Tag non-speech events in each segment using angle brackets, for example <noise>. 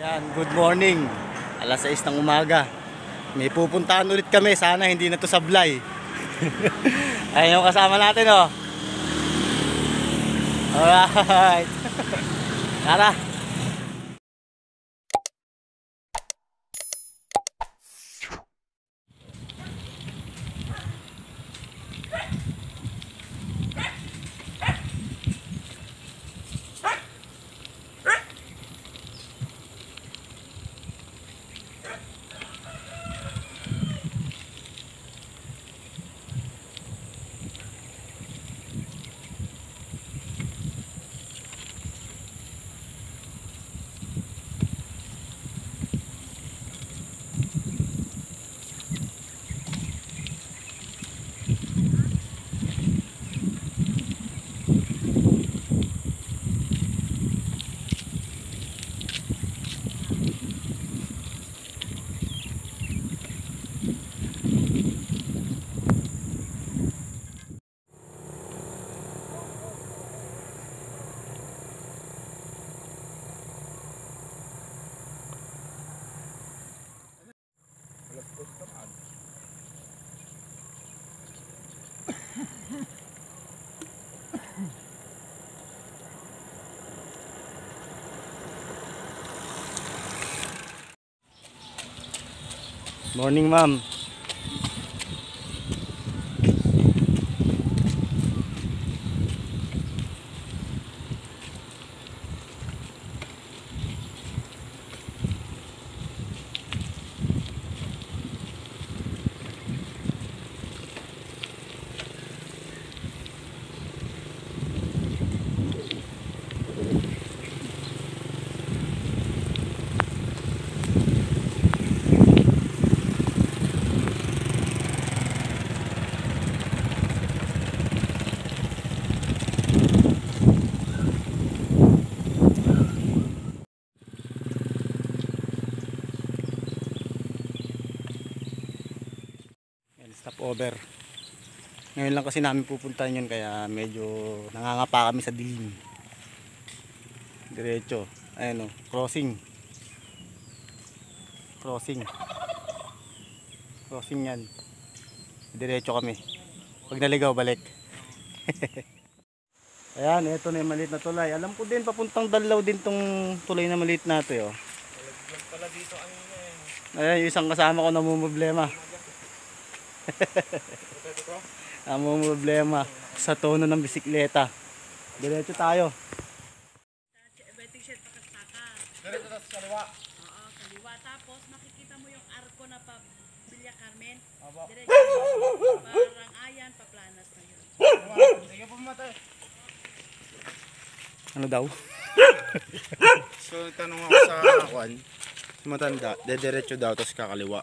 Yan, good morning. Alas 6 ng umaga. May pupuntahan ulit kami. Sana hindi na to sablay. <laughs> Ayun yung kasama natin, oh. Alright. <laughs> Tara. Morning, ma'am. Over. Ngayon lang kasi namin pupuntahan yun kaya medyo nangangapa kami sa dilim. Diretso. Ayan o, crossing. Crossing. Crossing yan. Diretso kami. Pag naligaw, balik. <laughs> Ayan, ito na yung maliit na tulay. Alam ko din, papuntang Dalaw din tong tulay na maliit na ito. Oh. Ayan, yung isang kasama ko namumblema. Namumblema sa tono ng bisikleta. Diretso tayo. Diretso na sa kaliwa. Oo, kaliwa. Tapos makikita mo yung arko na pa Villa Carmen. Diretso. Parang ayan, paplanas na yun. Sige po matay. Ano daw? So tanong ako sa kwan. Matanda, dediretso daw tapos kakaliwa.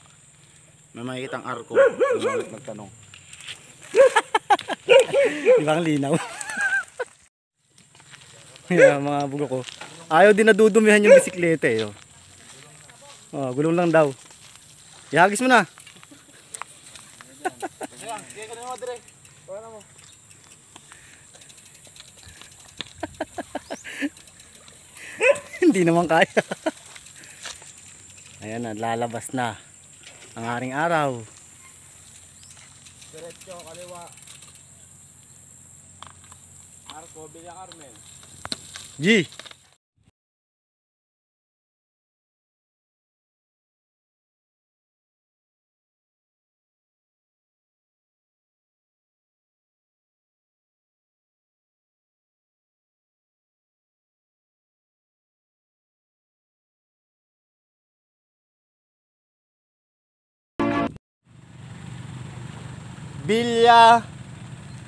May makikitang arko. Doon ulit nagtanong. Di ba ang linaw? <laughs> Yan mga bugo ko. Ayaw din nadudumihan yung bisikleta eh. Oh, oh gulong lang daw. Ihagis mo na. <laughs> Hindi naman kaya. <laughs> Ayan na, lalabas na. Ang haring araw. Diretso kaliwa. Arko, Villa Carmen. G! Bilya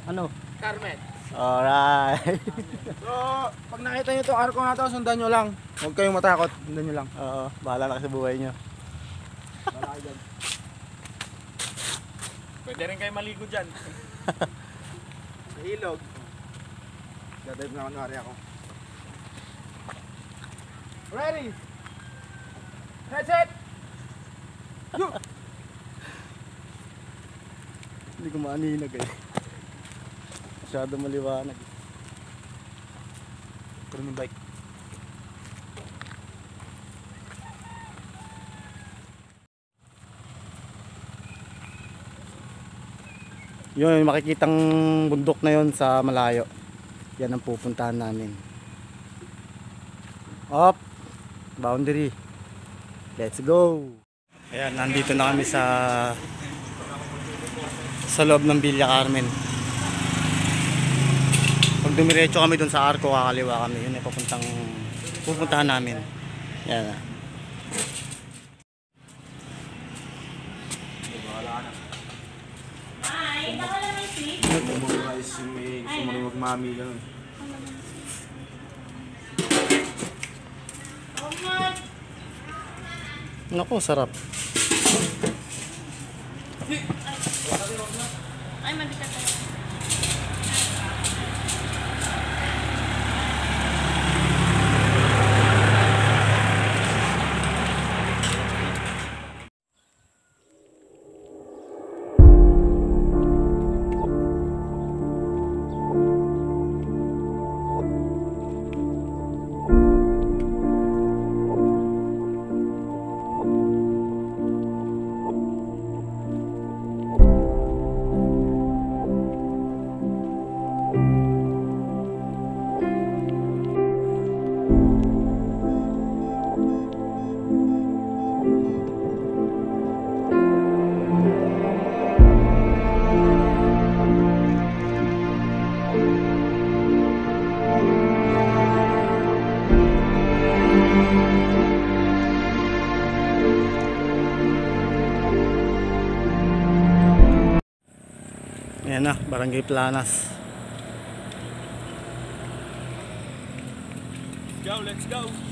ano? Carmen. Alright. So, pag nakita nyo itong arko na to, sundan nyo lang. Huwag kayong matakot. Sundan nyo lang. Oo, bahala na kayo sa buhay nyo. Malaki dyan. Pwede rin kayo maligo dyan. <laughs> sa ilog. Dadive na kunwari ako. Ready? Headset! hindi ko maaninag eh. Masyado maliwanag. Pero ng bike. Yun, makikitang bundok na yon sa malayo. Yan ang pupuntahan namin. Up! Boundary. Let's go! Ayan, nandito na kami sa sa loob ng Villa Carmen. Pag dumiretso kami dun sa Arco, kakaliwa kami. Yun ay papuntang pupuntahan namin. Yan. rin magmami ganun. Oh my. Naku, sarap. Ay, mabigat ako. Ayan na, Barangay Planas. Go, let's go!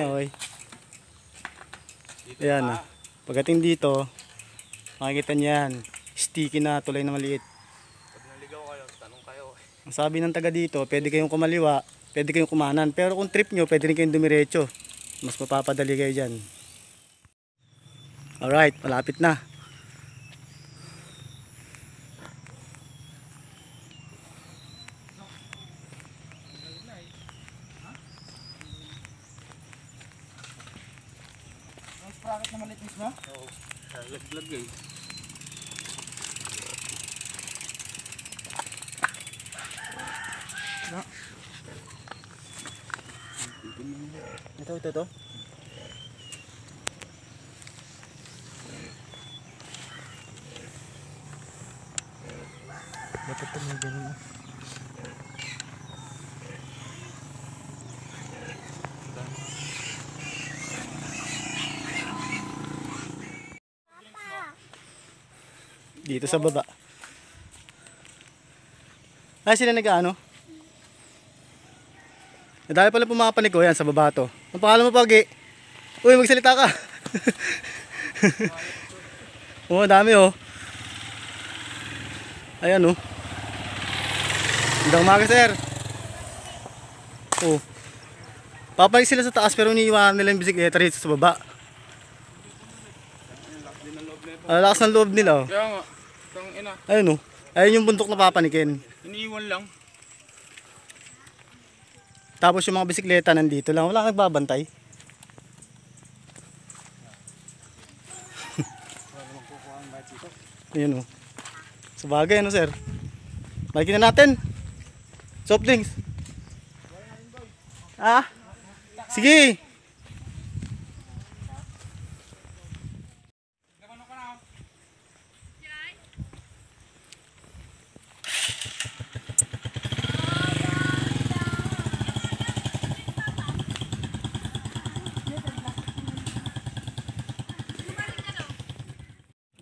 Okay. Ayan na. Pagdating dito, makikita niyan, sticky na tulay na maliit. Pag naligaw kayo, tanong kayo. Ang sabi ng taga dito, pwede kayong kumaliwa, pwede kayong kumanan. Pero kung trip nyo, pwede rin kayong dumiretso. Mas mapapadali kayo dyan. Alright, malapit na. Ang sprocket na maliit mismo? Oo. Laglag eh. Ito, ito, ito. Dapat ito may ganun. Dito sa baba. Ay, sila nag-ano? Nadami pala pumapanig ko yan sa baba to. Ang pangalan mo Pagi? Uy, magsalita ka. <laughs> Oo, dami oh. Ayan oh. Magandang umaga, sir. Oh. Papalig sila sa taas pero iniiwanan nila yung bisikleta rito sa baba. Ang lakas ng loob nila oh. Kaya nga, itong ina. Ayun oh. Ayun yung bundok na papanikin. Iniiwan lang. Tapos yung mga bisikleta nandito lang. Wala nagbabantay. <laughs> Ayun o. Sa bagay ano sir? Balikin na natin. Soft drinks. Ah? Sige.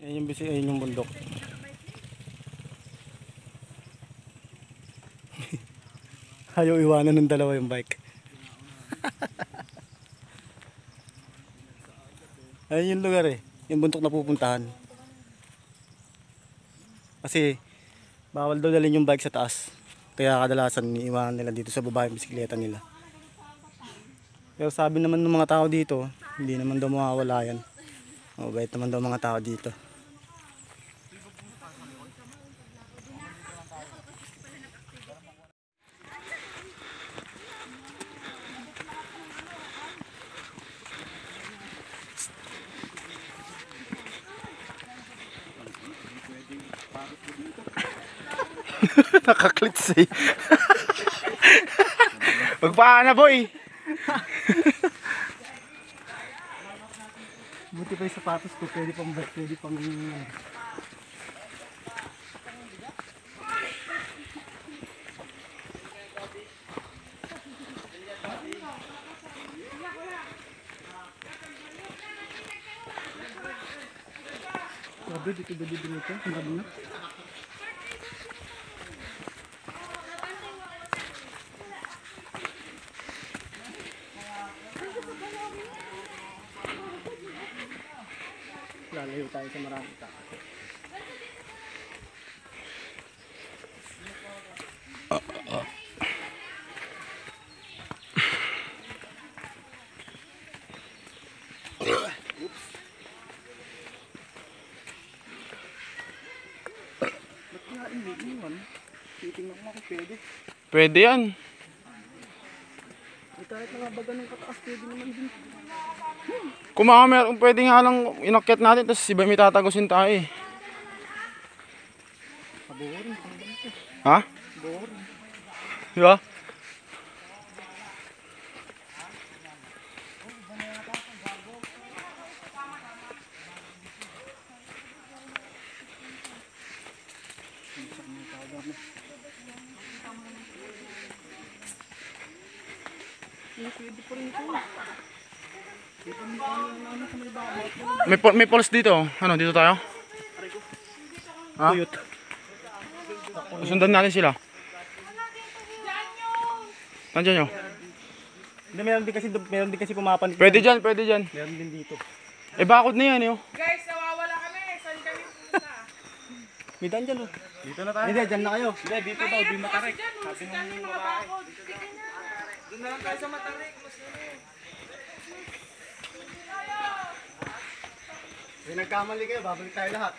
Ayun yung bisi, ayun yung bundok. <laughs> Ayaw iwanan ng dalawa yung bike. <laughs> ayun yung lugar eh. Yung bundok na pupuntahan. Kasi bawal daw dalhin yung bike sa taas. Kaya kadalasan iniiwanan nila dito sa baba yung bisikleta nila. Pero sabi naman ng mga tao dito, hindi naman daw mawawala yan. Mabait naman daw mga tao dito. Nakaklits eh. Magpaan na boy! Buti pa yung sapatos ko, pwede pang pwede pang Grabe, dito ba dito nito? Ang na. Tayo sa maraming tao. Pwede yan. Kahit mga baga ng kataas, pwede naman din. Kung mga meron, pwede nga lang inakyat natin tapos iba may tatagusin tayo eh. Boring. Ha? Boring. May, may pulse dito. Ano, dito tayo? Ha? Tuyot. Sundan natin sila. Nandiyan nyo. Hindi, meron din kasi, meron din kasi pumapanik. Pwede dyan, pwede dyan. Meron din dito. Eh bakod na yan eh. oh. Guys, nawawala kami. Saan kami pupunta? May daan dyan oh. Dito na tayo. Hindi, dyan na kayo. Hindi, dito daw, di mas mga bakod. Sige na. Doon na lang tayo sa matarik. May nagkamali kayo, babalik tayo lahat.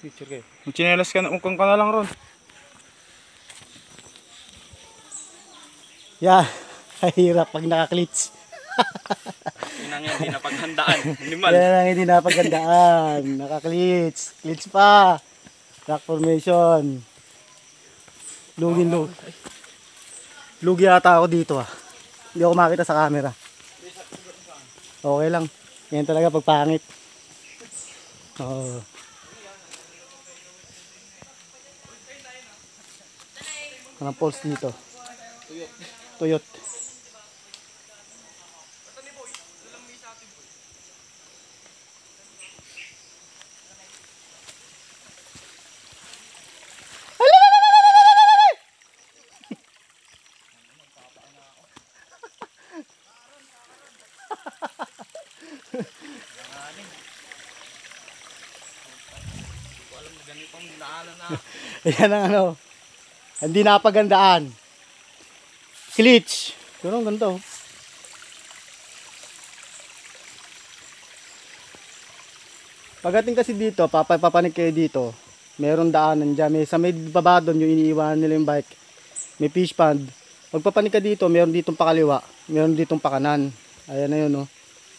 Picture kayo. Chinelas ka na, ukang ka na lang ron. Yeah, <laughs> kahirap pag nakaklits. Yun ang hindi na paghandaan. Animal. Yan ang hindi napagandaan. Nakaklits. Klits pa. Rock formation. Lugin lug. Lugi ata ako dito ah. Hindi ako makita sa camera. Okay lang. Yan talaga pag pangit. Oo. Anong pulse dito? Tuyot. Tuyot. <laughs> Ayan ang ano. Hindi napagandaan. Glitch. Pero ang oh. Pagdating kasi dito, papapanik kayo dito. Meron daanan dyan. May, sa may baba doon yung iniiwanan nila yung bike. May fish pond. Pagpapanik ka dito, meron ditong pakaliwa. Meron ditong pakanan. Ayan na yun, no.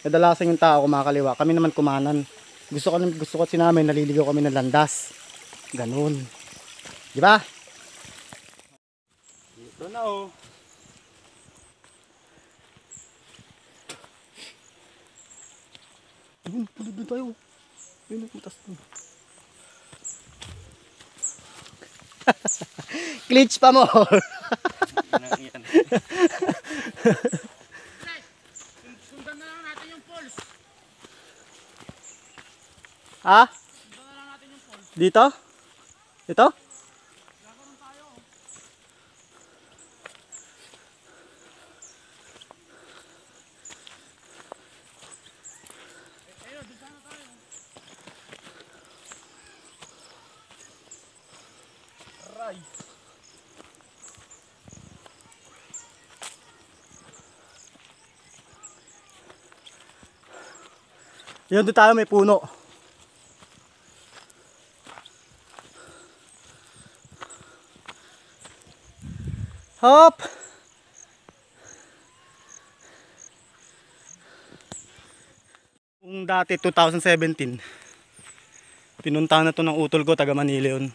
Kadalasan yung tao kumakaliwa. Kami naman kumanan. Gusto ko, gusto ko kasi namin, naliligaw kami ng landas. Ganun. Di ba? Ito na oh. Doon doon tayo. Ayun, putas doon. <laughs> Glitch pa mo. Sundan na lang natin yung pulse. ha? Dito? Ito? Yun doon tayo may puno. Hop! Kung dati 2017, pinuntahan na to ng utol ko, taga Manila yun.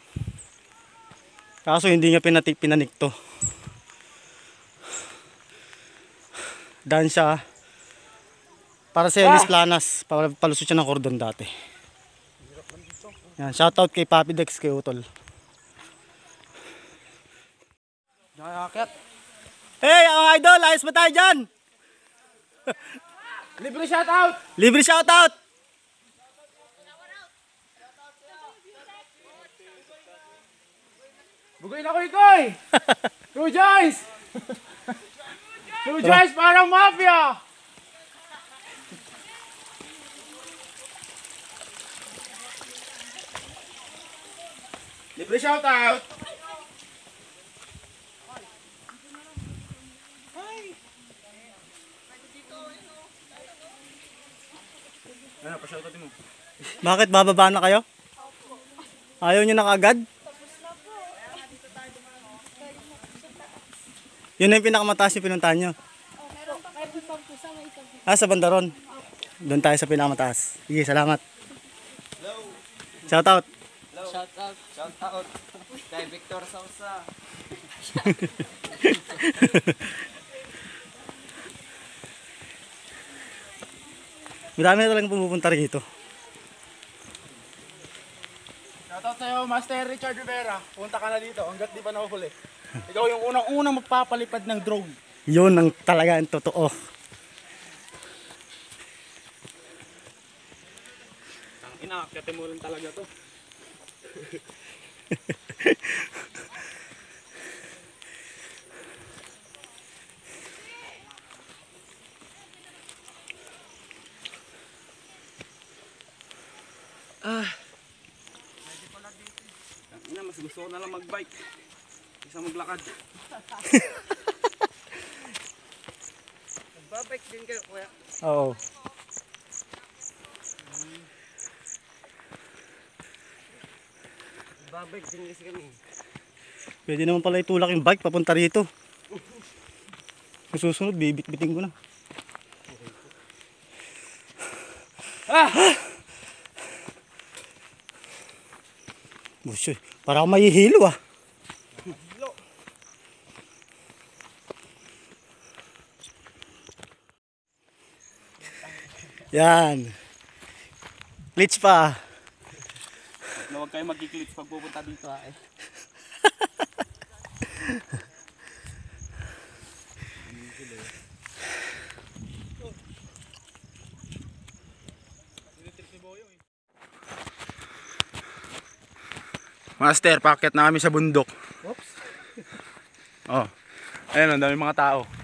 Kaso hindi niya pinatik, pinanik to. Dahil siya, para sa Elis Planas, para palusot siya ng cordon dati. Yan, shoutout kay Papi Dex kay Utol. Nakakakit. Hey, ang idol, ayos ba tayo dyan? <laughs> Libre shoutout! Libre shoutout! Bugoy na ko ikoy! True Joyce! True Joyce parang mafia! Libre shoutout! Ano, pa-shoutout mo. Bakit bababa na kayo? Ayaw nyo na kaagad? Yun na yung pinakamataas yung pinuntahan nyo. Ah, sa Bandaron. Doon tayo sa pinakamataas. Sige, salamat. Shoutout. Shout out, shout out kay Victor Sausa. Marami na talagang pumupunta rito. Shoutout sa'yo, Master Richard Rivera. Punta ka na dito hanggat di pa nahuli. Ikaw yung unang-unang magpapalipad ng drone. Yun ang talaga ang totoo. Mo lang talaga to. Ina, mas gusto ko na lang mag-bike. Isa maglakad. Magbabike din kayo, kuya. Oo. Din kasi kami. Pwede naman pala itulak yung bike papunta rito. Kung susunod, bibit-biting ko na. Ah! Busyo, para ako mahihilo ah. Yan. Glitch pa. Huwag kayo magkiklits pag pupunta dito ha eh. Master, packet na kami sa bundok. Oops. Oh. Ayun, ang dami mga tao.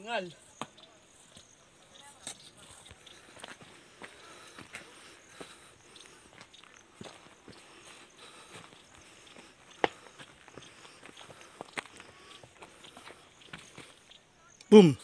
Hingal. Boom!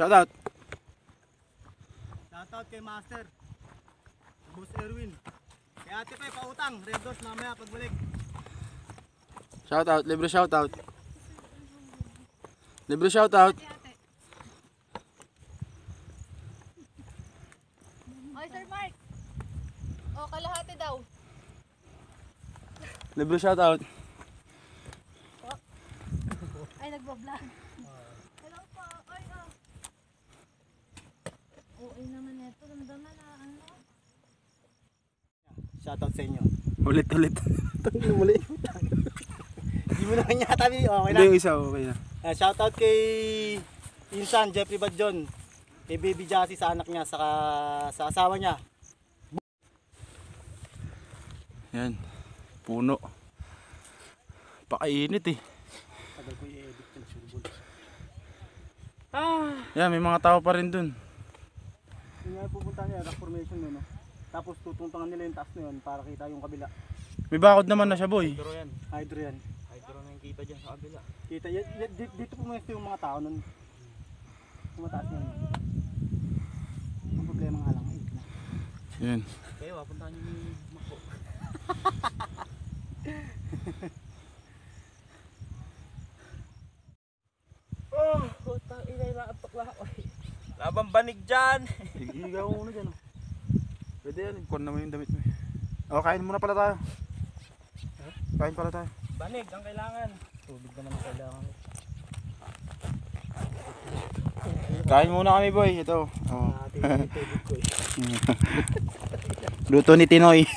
Shout out. Shoutout kay Master. Boss Erwin. Kay ate pa, pautang. Red Doors mamaya pagbalik. Shout out. Libre shout out. Libre shout out. Oy, Sir Mark. O, kalahati daw. Libre shout out. Ay, nagbablog. Hello po. Oy, oh. Oo, naman ito. Damdaman na ano. Shoutout sa inyo. Ulit ulit. Tangin muli. Hindi tabi. Okay. Hindi yung isa okay na. Uh, shoutout kay Insan, Jeffrey Badjon. Kay Baby Jassy sa anak niya, saka sa asawa niya. Yan. Puno. Pakainit eh. Tagal ko i-edit yung surbol. Yan, may mga tao pa rin dun. Yung nga pupunta niya, rock formation yun. No? Tapos tutuntungan nila yung taas na yun para kita yung kabila. May bakod naman na siya boy. Hydro yan. Hydro yan. Hydro na yung kita dyan sa kabila. Kita, y- y- di- dito pumesto yung mga tao nun. Tumataas na yun. Ang problema nga lang, ayun na. Yan. Kayo, puntahan nyo yung Mako. oh, putang ina, lang ako eh. Labang banig dyan. Higa ko muna dyan. oh. Pwede yan. Kuhan naman yung damit mo. eh. O, kain muna pala tayo. Kain pala tayo. Banig ang kailangan. Tubig naman ang kailangan. Kain muna kami boy. Ito. Oh. Ko eh. <laughs> Luto ni Tinoy.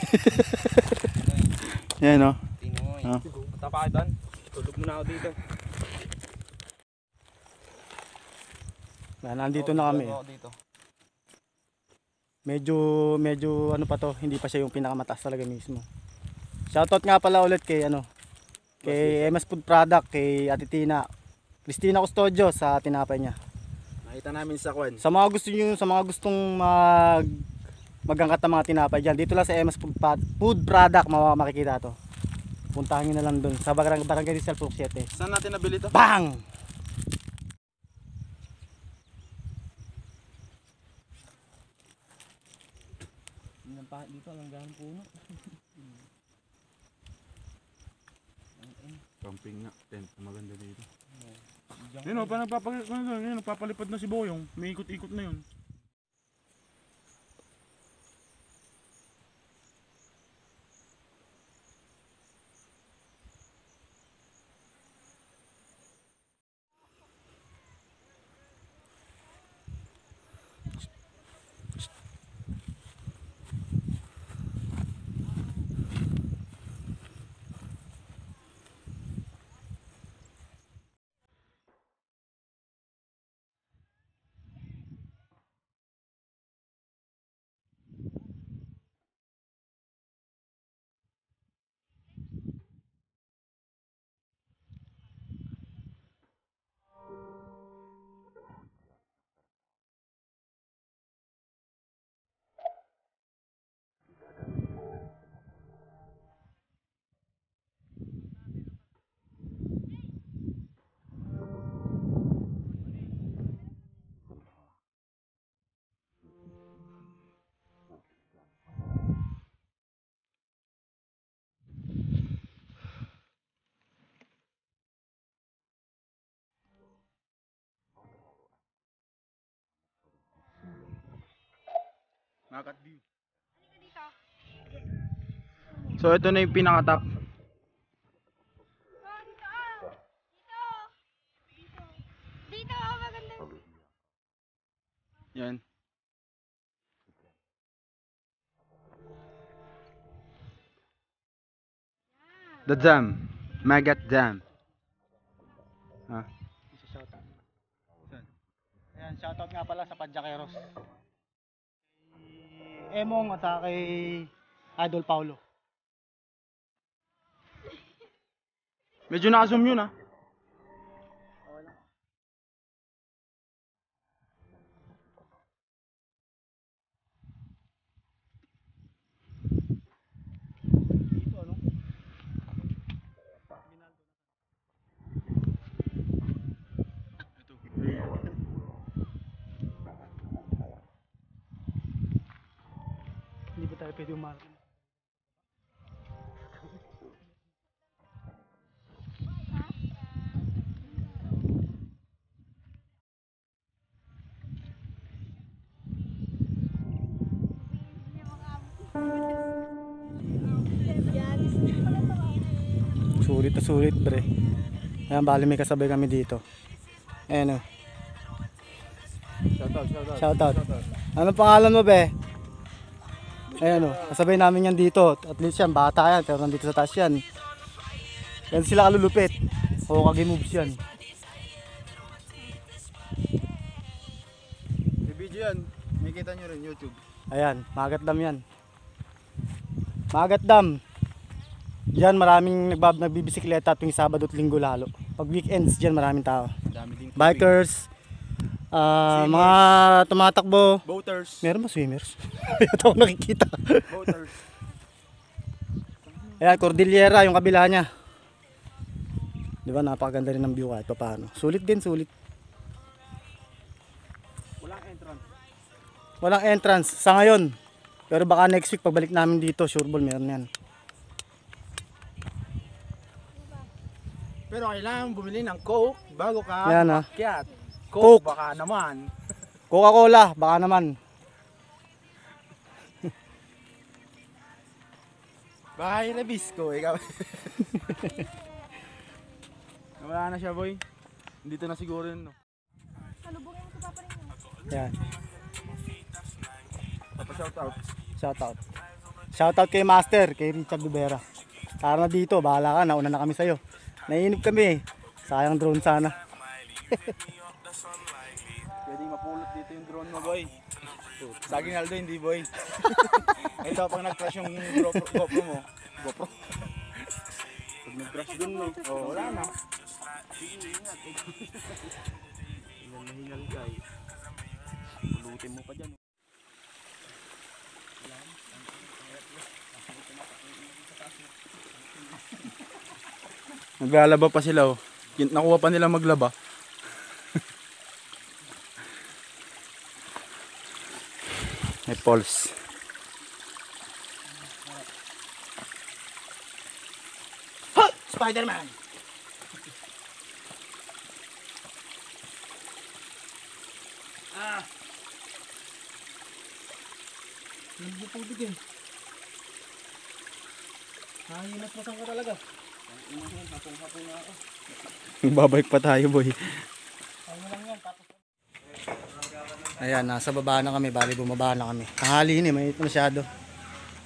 <laughs> Yan oh. Tinoy. Ah. Punta pa kayo doon. Tulog muna ako dito. Yan, nandito na kami. Dito. Medyo, medyo ano pa to, hindi pa siya yung pinakamataas talaga mismo. Shoutout nga pala ulit kay ano, kay MS Food Product, kay Ate Tina, Christina Custodio sa tinapay niya. Nakita namin sa kwan. Sa mga gusto niyo, sa mga gustong mag magangkat ng mga tinapay diyan, dito lang sa MS Food, Food Product mawa makikita to. Puntahan niyo na lang doon sa Barangay, Barangay Rizal Purok 7. Saan natin nabili to? Bang! Dito lang puno. Camping nga. Tent. Maganda dito. Yun o, parang papalipad, yun, papalipad na si Boyong. May ikot-ikot na yun. Nakat view. So ito na yung pinaka-top. Oh, dito ah. Dito. Dito. Dito, oh, maganda. Yan. The Dam. Magat Dam. Ah. Shoutout. Ayan, shoutout nga pala sa Padjakeros. Emong at kay Idol Paulo. Medyo naka-zoom yun ah. Tayo pwede umarap. Sulit na sulit, bre. Ayan, bali may kasabay kami dito. Ayan o. Shoutout, shoutout. Shoutout. Anong pangalan mo, be? Ayan o. Kasabay namin yan dito. At least yan, bata yan. Pero nandito sa taas yan. Yan sila kalulupit. Hokage moves yan. May video yan. Makikita nyo rin YouTube. Ayan, Magat Dam yan. Magat Dam. Diyan maraming nagbab nagbibisikleta tuwing Sabado at Linggo lalo. Pag weekends diyan maraming tao. Bikers, ah, mga tumatakbo. Boaters. Meron ba swimmers? <laughs> Ito ako nakikita. Boaters. <laughs> Ayan, Cordillera yung kabila niya. Di ba, napakaganda rin ng view kahit pa paano. Sulit din, sulit. Walang entrance. Walang entrance sa ngayon. Pero baka next week pagbalik namin dito, sure ball meron yan. Pero kailangan bumili ng Coke bago ka Yan, ah. makyat. Coke. Coke, baka naman. <laughs> Coca-Cola, baka naman. Baka yung Nabisco, ikaw. <laughs> Wala na siya, boy. Dito na siguro yun, no? Salubungin mo si Papa rin. Yan, Papa-shoutout. shoutout. Shoutout kay Master, kay Richard Dubera. Tara na dito, bahala ka, nauna na kami sa'yo. Naiinip kami eh. Sayang drone sana. <laughs> Pwedeng mapulot dito yung drone mo, boy. Saging Aldo, hindi, boy. <laughs> Ito, pag nag-crash yung GoPro, GoPro mo. GoPro. Pag nag-crash dun, no? Oh, wala na. Hingal na hingal ka, eh. Pulutin mo pa dyan, eh. Naglalaba pa sila, oh. Nakuha pa nila maglaba. May pulse. Spider-Man! Ah! Nagbupubig eh. Nanginas-masan ka talaga. Babalik pa tayo, boy. Ano lang yan, tapos... Ayan, nasa baba na kami, bali bumaba na kami. Tanghali yun eh, na masyado.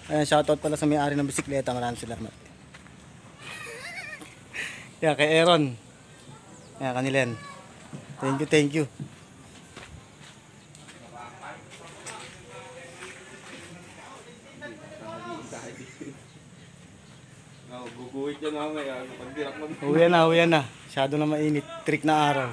Ayan, shoutout pala sa may-ari ng bisikleta, maraming salamat. <laughs> Yan, kay Aaron. Yan, kanilen. Thank you, thank you. Guguhit yan mamaya. Uwi na, uwi na. Masyado na mainit. Trick na araw.